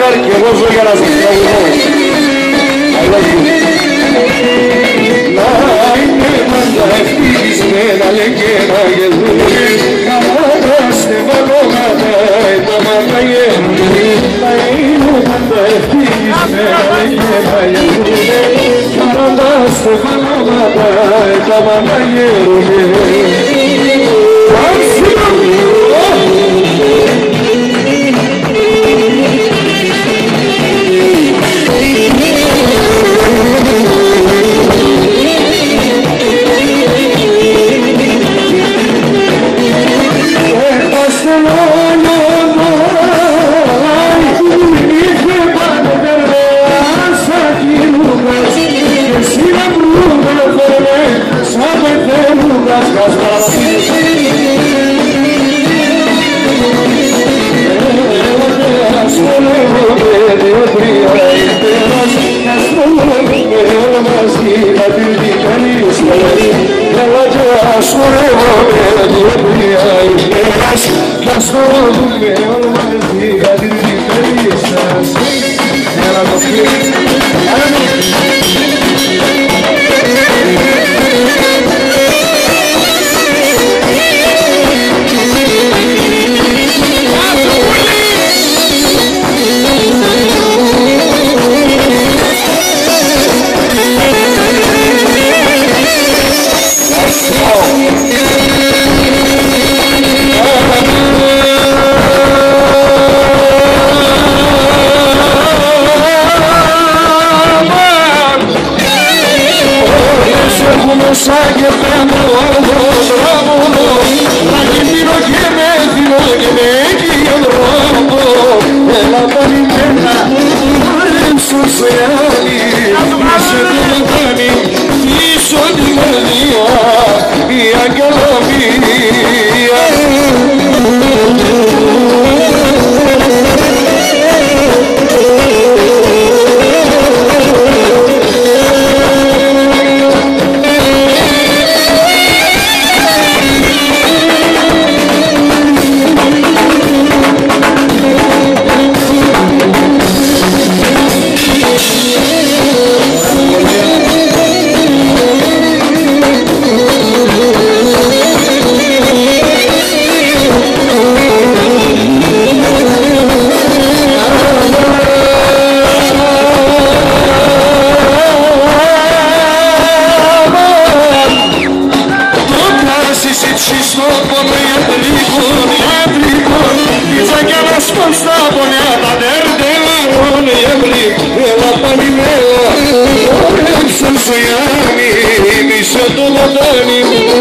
στο μπαρχάρι και εγώ ζω για να σας τραγουδώ I love you. Να είναι πάντα ευτυχισμένα και να γελούν να μάθαστε βαλώματα τα μάτια γελούν να είναι πάντα ευτυχισμένα και Thank you. sangue prendo ovo drogo Lagi sino kime sino kime Sen suyami, bir şey dolanayım